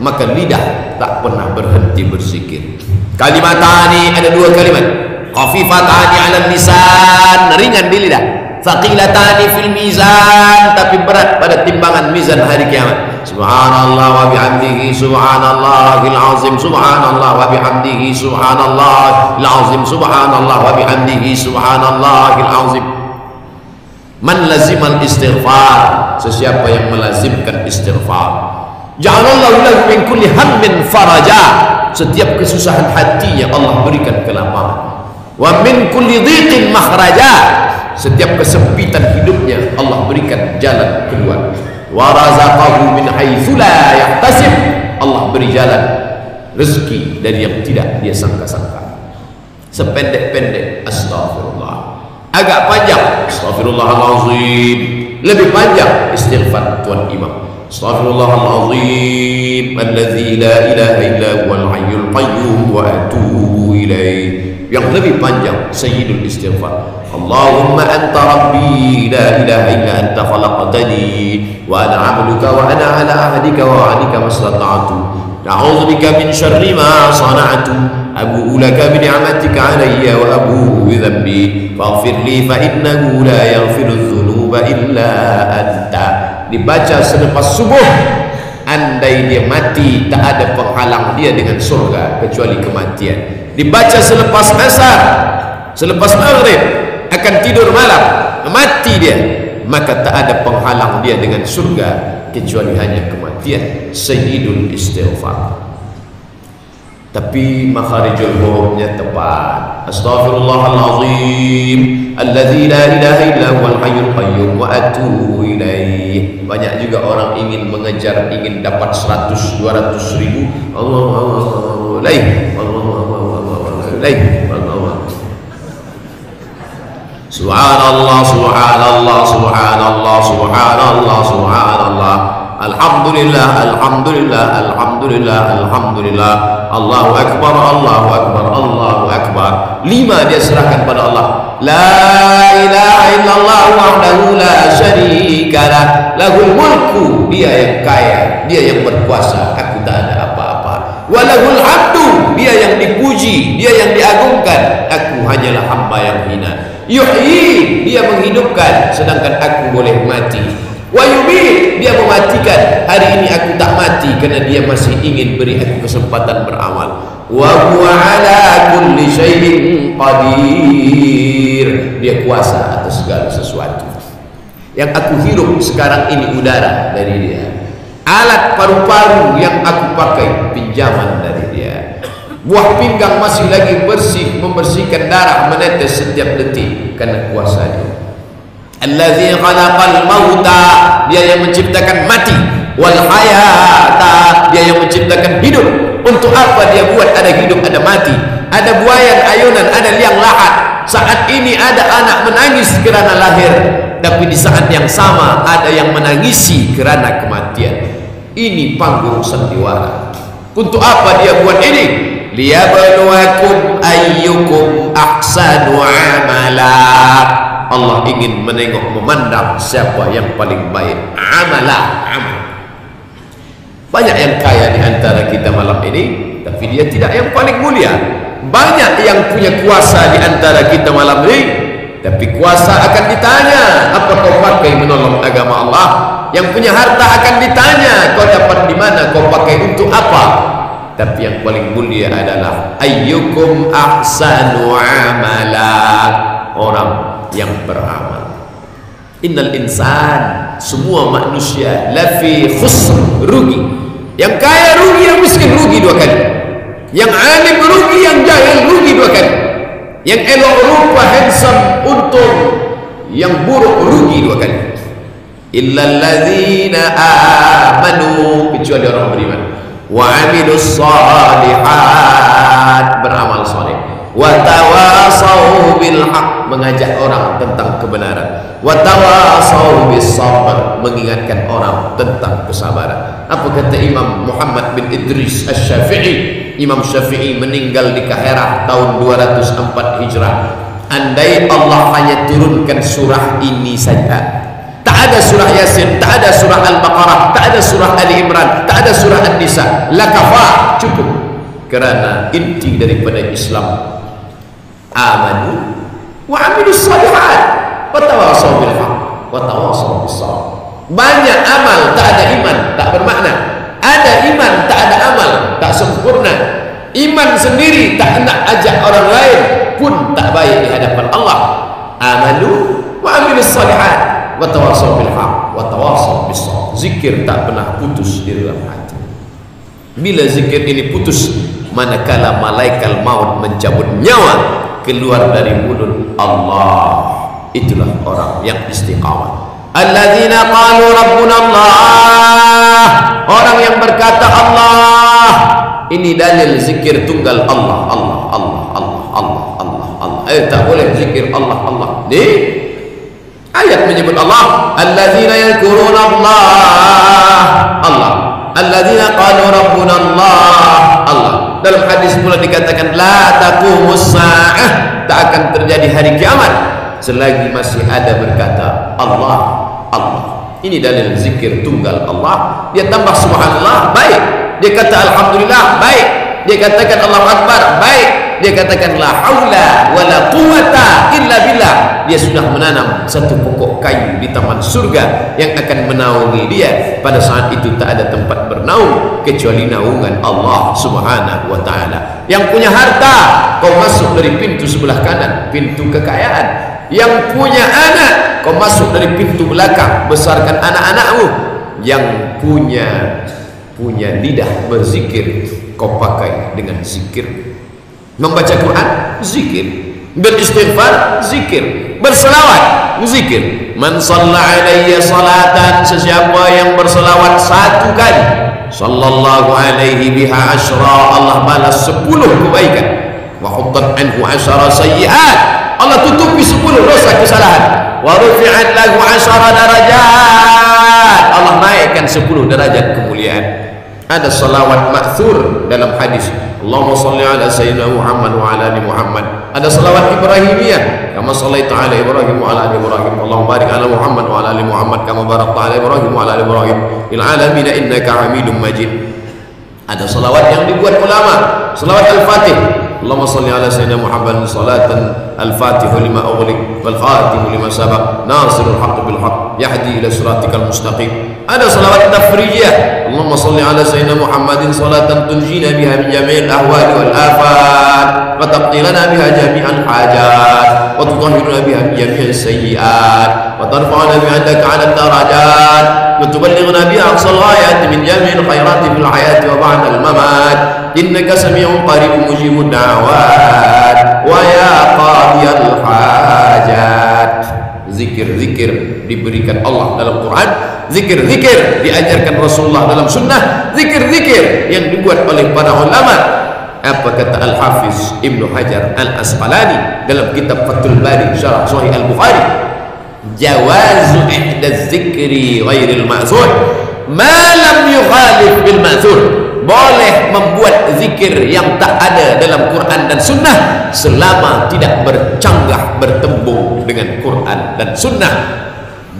maka lidah tak pernah berhenti berzikir. Kalimatani ada dua kalimat. Khafifatani ala lisan. Ringan di lidah. Thaqilatani fil mizan. Tapi berat pada timbangan mizan hari kiamat. Subhanallah wa bihamdihi subhanallahil azim. Subhanallah wa bihamdihi subhanallahil azim. Subhanallah wa bihamdihi subhanallahil azim. Man lazimal istighfar. Sesiapa yang melazimkan istighfar ja'alallahu lahu min kulli hammin faraja. Setiap kesusahan hatinya Allah berikan kelapangan wa min kulli dhiqin makhraja. Setiap kesempitan hidupnya Allah berikan jalan keluar. Wa razaqahu min haitsu la yahtasib. Allah beri jalan rezeki dari yang tidak dia sangka-sangka. Sependek-pendek astagfirullah agak panjang astagfirullahalazim lebih panjang istighfar tuan imam استغفر الله العظيم الذي لا إله إلا هو الحي القيوم وأتوب إليه. يقضي بانجاب سيد الاستغفار. اللهم أنت ربي لا إله إلا أنت خلقتني وأنا عبدك وأنا على عهدك وعهدك ما استطعت. أعوذ بك من شر ما صنعت. أبوء لك بنعمتك علي وأبوء بذنبي. فاغفر لي فإنه لا يغفر الذنوب إلا أنت. Dibaca selepas subuh andai dia mati tak ada penghalang dia dengan surga kecuali kematian. Dibaca selepas asar selepas maghrib akan tidur malam mati dia maka tak ada penghalang dia dengan surga kecuali hanya kematian. Sayyidul istighfar. Tapi makharijul hurufnya tepat astaghfirullahalazim. Alladzi la ilaha illa huwal hayyul qayyum wa atubu ilaih banyak juga orang ingin mengejar ingin dapat 100 200 ribu. Allah Allah Subhanallah Subhanallah Subhanallah Subhanallah Subhanallah Alhamdulillah Alhamdulillah Alhamdulillah Alhamdulillah. Allahu Akbar Allahu Akbar Allahu Akbar. Lima dia serahkan pada Allah. La ilaha illallah wahdahu la syarika lah. Lahul mulku Dia yang kaya Dia yang berkuasa. Aku tak ada apa-apa. Walahul hamdu Dia yang dipuji Dia yang diagungkan. Aku hanyalah hamba yang hina. Yuhyi Dia menghidupkan Sedangkan aku boleh mati wa yubid dia mematikan. Hari ini aku tak mati kerana dia masih ingin beri aku kesempatan beramal. Wa ala kulli syai'in qadir. Dia kuasa atas segala sesuatu. Yang aku hirup sekarang ini udara dari dia. Alat paru-paru yang aku pakai pinjaman dari dia. Buah pinggang masih lagi bersih membersihkan darah menetes setiap detik karena kuasa dia Allazi khalaqal mauta dia yang menciptakan mati. Wal hayata dia yang menciptakan hidup. Untuk apa dia buat ada hidup ada mati? Ada buayan ayunan ada liang lahat. Saat ini ada anak menangis kerana lahir. Tapi di saat yang sama ada yang menangisi kerana kematian. Ini panggung sandiwara. Untuk apa dia buat ini? Liyabluwakum ayyukum ahsanu amala Allah ingin menengok memandang siapa yang paling baik. Amalah amal. Banyak yang kaya di antara kita malam ini tapi dia tidak yang paling mulia. Banyak yang punya kuasa di antara kita malam ini tapi kuasa akan ditanya apa kau pakai menolong agama Allah? Yang punya harta akan ditanya kau dapat di mana? Kau pakai untuk apa? Tapi yang paling mulia adalah ayyukum ahsanu amala. Orang yang beramal. Innal insan semua manusia lafi khusr rugi. Yang kaya rugi yang miskin rugi dua kali. Yang alim rugi. Yang jahil rugi dua kali. Yang elok rupa handsome untung. Yang buruk rugi dua kali. Illal ladzina amanu kecuali orang beriman. Wa amilus salihat beramal saleh wa tawasau bil haq mengajak orang tentang kebenaran. Wa tawasau bis sabr mengingatkan orang tentang kesabaran. Apa kata Imam Muhammad bin Idris Asy-Syafi'i? Imam Syafi'i meninggal di Kaherah tahun 204 Hijrah. Andai Allah hanya turunkan surah ini saja. Tak ada surah Yasin tak ada surah Al-Baqarah tak ada surah Ali Imran tak ada surah An-Nisa. Lakafa cukup. Kerana inti daripada Islam amanu wa amilus salihat wa tawasaw bil haq wa tawasaw bis banyak amal tak ada iman tak bermakna. Ada iman tak ada amal tak sempurna. Iman sendiri tak nak ajak orang lain pun tak baik di hadapan Allah. Amalu wa amilus salihat wa tawasaw bil haq wa tawasaw bis zikir tak pernah putus di dalam hati. Bila zikir ini putus manakala malaikat maut mencabut nyawa keluar dari mulut Allah. Itulah orang yang istiqamah alladzina qalu rabbuna Allah. Orang yang berkata Allah. Ini dalil zikir tunggal Allah Allah Allah Allah Allah Allah Allah. Eh tak boleh zikir Allah Allah. Ni? Ayat menyebut Allah. Alladzina yadhkuruna Allah. Allah alladzina qalu rabbuna Allah. Allah. Dalam hadis pula dikatakan la taqumus saah. Tak akan terjadi hari kiamat selagi masih ada berkata Allah Allah. Ini dalil zikir tunggal Allah. Dia tambah subhanallah baik. Dia kata alhamdulillah baik dia katakan Allah akbar baik. Dia katakan la haula wala quwata illa billah. Dia sudah menanam satu pokok kayu di taman surga yang akan menaungi dia. Pada saat itu tak ada tempat bernaung kecuali naungan Allah subhanahu wa ta'ala. Yang punya harta kau masuk dari pintu sebelah kanan pintu kekayaan. Yang punya anak kau masuk dari pintu belakang besarkan anak-anakmu. Yang punya punya lidah berzikir kau pakai dengan zikir. Membaca Quran zikir. Beristighfar zikir. Berselawat zikir. Man salla alayya salatan sesiapa yang berselawat satu kali sallallahu alaihi biha asyra Allah balas sepuluh kebaikan. Wa huddat anhu asyara sayyiat. Allah tutupi sepuluh dosa kesalahan. Wa rufi'at lahu asyara darajat. Allah naikkan sepuluh derajat kemuliaan ada salawat ma'thur dalam hadis. Allahumma salli ala sayyidina Muhammad wa ala ali Muhammad. Ada salawat Ibrahimiyah. Kama sallaita ala Ibrahim wa ala ali Ibrahim. Allahumma barik ala Muhammad wa ala ali Muhammad. Kama barakta ala Ibrahim wa ala ali Ibrahim. Il alamin innaka hamidum majid. Ada salawat yang dibuat ulama. Salawat al-fatih. Allahumma salli ala sayyidina Muhammad. Salatan al-fatih lima ughliq wal khatim lima sabaq. Nasirul haqq bil haqq. Yahdi ila siratikal mustaqim ada salawat tafrijiyah. Allahumma salli ala sayyidina Muhammadin salatan tunjina biha min jami'il ahwali wal afat wa taqdilana biha jami'al hajat wa tutahhiruna biha min jami'is sayyiat wa tarfa'una biha indaka 'ala darajat wa tuballighuna biha aqsal ghayat min jami'il khairati fil hayati wa ba'da al mamat. Innaka sami'un qaribun mujibud da'wat wa ya qadiyal hajat. Zikir-zikir diberikan Allah dalam Quran zikir-zikir diajarkan Rasulullah dalam sunnah. Zikir-zikir yang dibuat oleh para ulama. Apa kata Al-Hafiz Ibn Hajar Al-Asqalani dalam kitab Fathul Bari Syarah Sahih Al-Bukhari? Jawazu ihda zikri ghairil ma'zur ma lam yukhalif bil ma'zur boleh membuat zikir yang tak ada dalam Quran dan Sunnah selama tidak bercanggah bertembung dengan Quran dan Sunnah.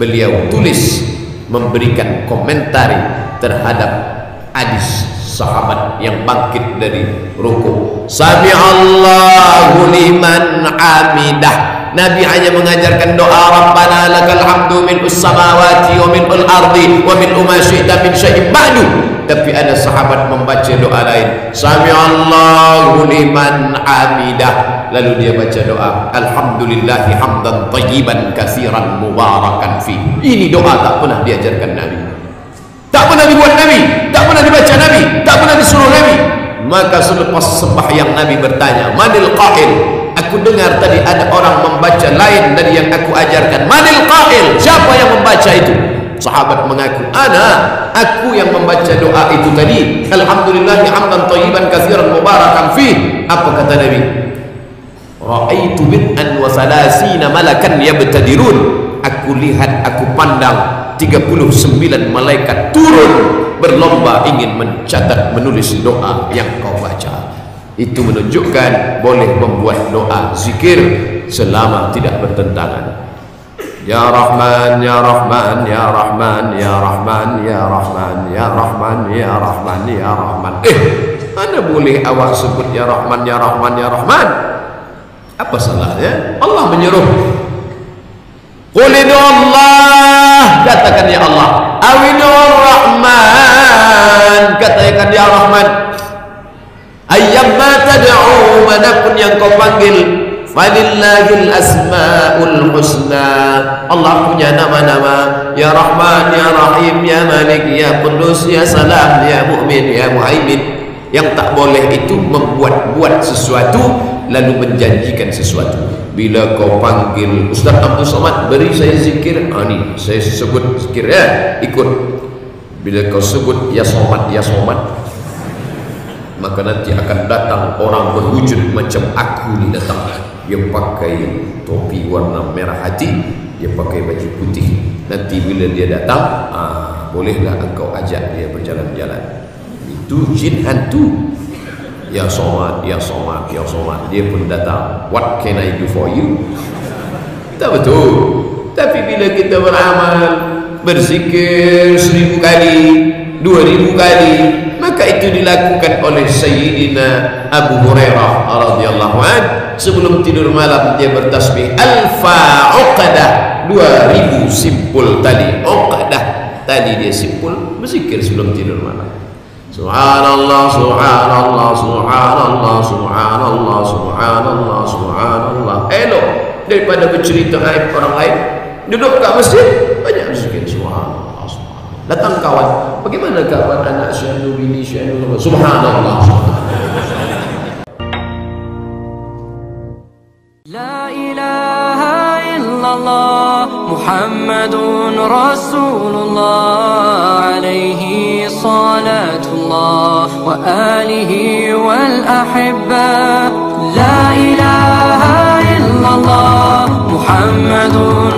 Beliau tulis memberikan komentari terhadap hadis sahabat yang bangkit dari ruku sami Allahu liman hamidah. Nabi hanya mengajarkan doa Rabbana lakal hamdu min samawati wa min al-ardi wa min ma syi'ta min syai'in ba'du. Tapi ada sahabat membaca doa lain sami Allahu liman hamidah lalu dia baca doa alhamdulillahi hamdan tayyiban katsiran mubarakan fi. Ini doa tak pernah diajarkan Nabi. Tak pernah dibuat Nabi tak pernah dibaca Nabi tak pernah disuruh Nabi. Maka selepas sembahyang Nabi bertanya manil qail? Aku dengar tadi ada orang membaca lain dari yang aku ajarkan. Manil qail? Siapa yang membaca itu? Sahabat mengaku ana aku yang membaca doa itu tadi. Alhamdulillah hamdan tayyiban katsiran mubarakan fi. Apa kata nabi raaitu bid'an wa salasina malakan yabtadirun aku lihat aku pandang 39 malaikat turun berlomba ingin mencatat menulis doa yang kau baca itu menunjukkan boleh membuat doa zikir selama tidak bertentangan Ya Rahman, Ya Rahman, Ya Rahman, Ya Rahman, Ya Rahman, Ya Rahman, Ya Rahman, Ya Rahman. Eh, mana boleh awak sebut Ya Rahman, Ya Rahman, Ya Rahman? Apa salahnya? Allah menyuruh. Qul Allah, katakan ya Allah. Awinu Rahman, katakan ya Rahman. Ayyamma tad'u manapun yang kau panggil Falillahil asma'ul husna Allah punya nama-nama Ya Rahman, Ya Rahim, Ya Malik, Ya Kudus, Ya Salam, Ya Mu'min, Ya Muhaimin Yang tak boleh itu membuat-buat sesuatu Lalu menjanjikan sesuatu. Bila kau panggil Ustaz Abdul Somad Beri saya zikir. Ah, ni, Saya sebut zikir ya Ikut. Bila kau sebut Ya Somad, Ya Somad Maka nanti akan datang orang berwujud macam aku ni datang. Dia pakai topi warna merah hati dia pakai baju putih. Nanti bila dia datang ah, bolehlah engkau ajak dia berjalan-jalan. Itu jin hantu ya somat ya somat ya somat dia pun datang what can I do for you? Tak betul. Tapi bila kita beramal berzikir seribu kali dua ribu kali maka itu dilakukan oleh Sayyidina Abu Hurairah radhiyallahu an. Sebelum tidur malam dia bertasbih alfa uqadah 2000 simpul tali. Uqadah. Tadi dia simpul berzikir sebelum tidur malam subhanallah subhanallah subhanallah subhanallah subhanallah subhanallah. Elok. Daripada bercerita aib orang lain duduk kat masjid banyak berzikir subhanallah Datang kawan, bagaimana kawan anak syahdu bini syahdu subhanallah. La ilaha illallah Muhammadun Rasulullah alaihi salatullah wa alihi wal ahibba La ilaha illallah Muhammadun